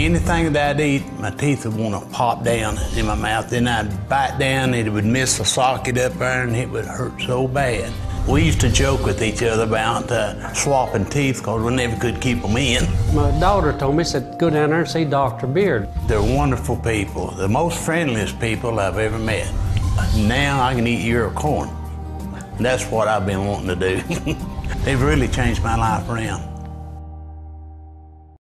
Anything that I'd eat, my teeth would want to pop down in my mouth. Then I'd bite down, and it would miss the socket up there, and it would hurt so bad. We used to joke with each other about uh, swapping teeth because we never could keep them in. My daughter told me, said, go down there and see Dr. Beard. They're wonderful people, the most friendliest people I've ever met. Now I can eat ear of corn. That's what I've been wanting to do. They've really changed my life around.